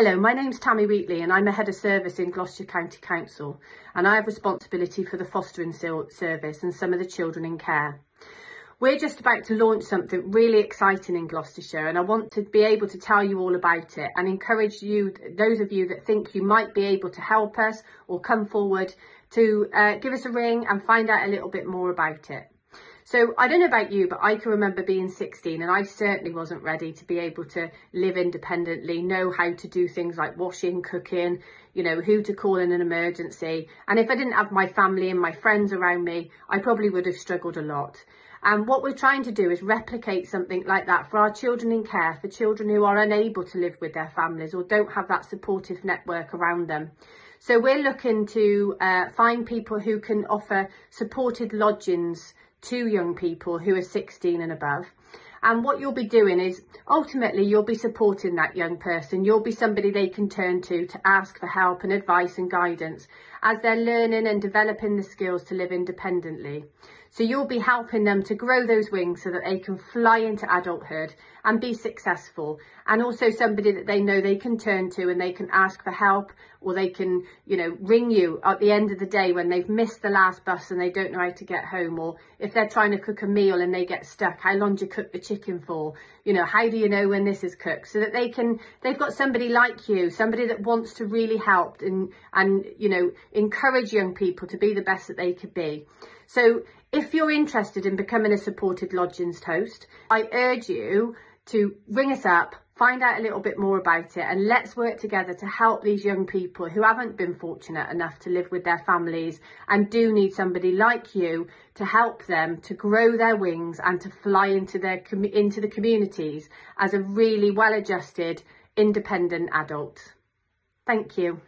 Hello, my name's Tammy Wheatley and I'm a head of service in Gloucestershire County Council and I have responsibility for the fostering service and some of the children in care. We're just about to launch something really exciting in Gloucestershire and I want to be able to tell you all about it and encourage you, those of you that think you might be able to help us or come forward to uh, give us a ring and find out a little bit more about it. So I don't know about you, but I can remember being 16 and I certainly wasn't ready to be able to live independently, know how to do things like washing, cooking, you know, who to call in an emergency. And if I didn't have my family and my friends around me, I probably would have struggled a lot. And what we're trying to do is replicate something like that for our children in care, for children who are unable to live with their families or don't have that supportive network around them. So we're looking to uh, find people who can offer supported lodgings to young people who are 16 and above. And what you'll be doing is ultimately you'll be supporting that young person. You'll be somebody they can turn to to ask for help and advice and guidance as they're learning and developing the skills to live independently. So you'll be helping them to grow those wings so that they can fly into adulthood and be successful. And also somebody that they know they can turn to and they can ask for help or they can, you know, ring you at the end of the day when they've missed the last bus and they don't know how to get home. Or if they're trying to cook a meal and they get stuck, how long do you cook the chicken for? You know, how do you know when this is cooked? So that they can, they've got somebody like you, somebody that wants to really help and, and, you know, encourage young people to be the best that they could be. So if you're interested in becoming a supported lodgings host, I urge you to ring us up, find out a little bit more about it and let's work together to help these young people who haven't been fortunate enough to live with their families and do need somebody like you to help them to grow their wings and to fly into their into the communities as a really well adjusted independent adult. Thank you.